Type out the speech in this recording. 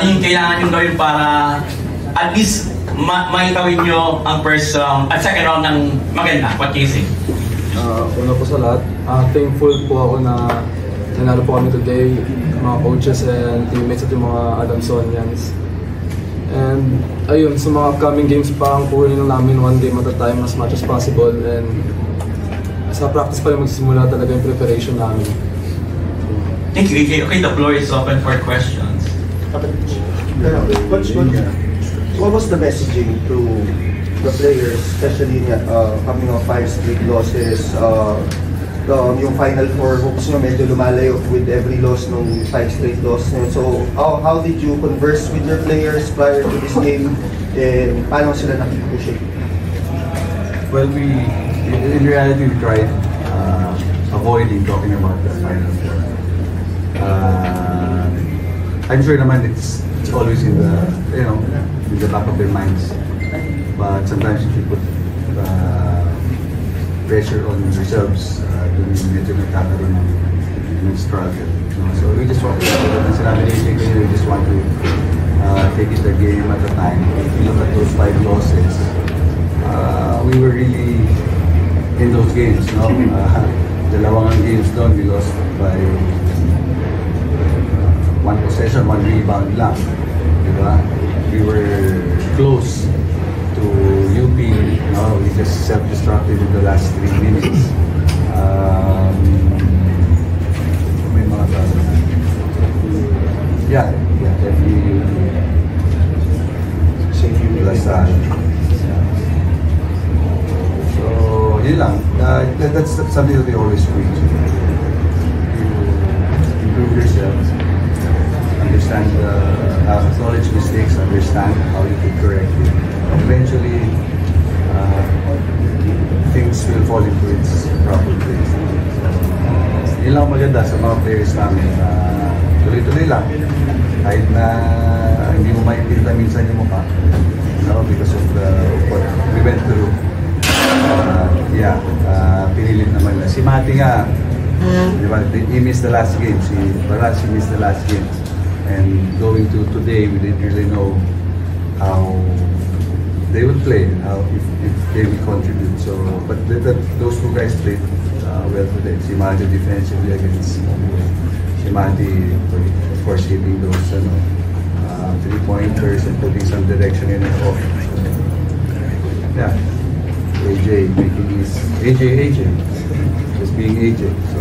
ano yung kailangan yung gawin para at least ma maitawin nyo ang first round at second round ng maganda? What can you say? Uh, una po sa lahat, uh, thankful po ako na nanalo po kami today, mga coaches and teammates at yung mga Adamsonians. And ayun, sa mga upcoming games pa, ang kunin lang namin one game at a time as much as possible. And sa practice pa rin magsisimula talaga yung preparation namin. Thank you, AJ. Okay, the floor is open for questions. Coach, what, what was the messaging to the players, especially uh, coming off five straight losses? Uh, um, yung final four hopes nyo medyo lumalayo with every loss nung five straight loss nyo. So, how, how did you converse with your players prior to this game? And paano sila nakipushing? Well, we, in reality, we tried uh, avoiding talking about the final four. Uh, I'm sure naman it's, it's always in the, you know, in the back of their minds. But sometimes if you put uh, pressure on yourselves, uh, dun medyo nagkakaroon ng, ng struggle. No? So we just want to, sinabi ni kanina, we just want to uh, take it a game at a time. If you look at those five losses, uh, we were really in those games, no? Uh, dalawang ang games doon, we lost by one rebound lang. Diba? We were close to UP, no? We just self-destructed in the last three minutes. Um, may mga ba- Yeah, yeah, definitely Same you uh, so, yun lang. Uh, that, that's something that we always preach. Fall into its proper place. Yun lang maganda sa mga players namin. Uh, tuloy-tuloy lang. Kahit na hindi mo maintindihan minsan yung mukha. No, because of the, what we went through. Uh, yeah, uh, pinilit naman na. Si Mati nga, di ba, he missed the last game. Si Barachi missed the last game. And going to today, we didn't really know how they will play, how if, if they will contribute. So, but the, the, those two guys played uh, well today. Si Mati defensively against si Mati, of course, hitting those ano, uh, three-pointers and putting some direction in it off. Yeah. AJ making his AJ AJ just being AJ. So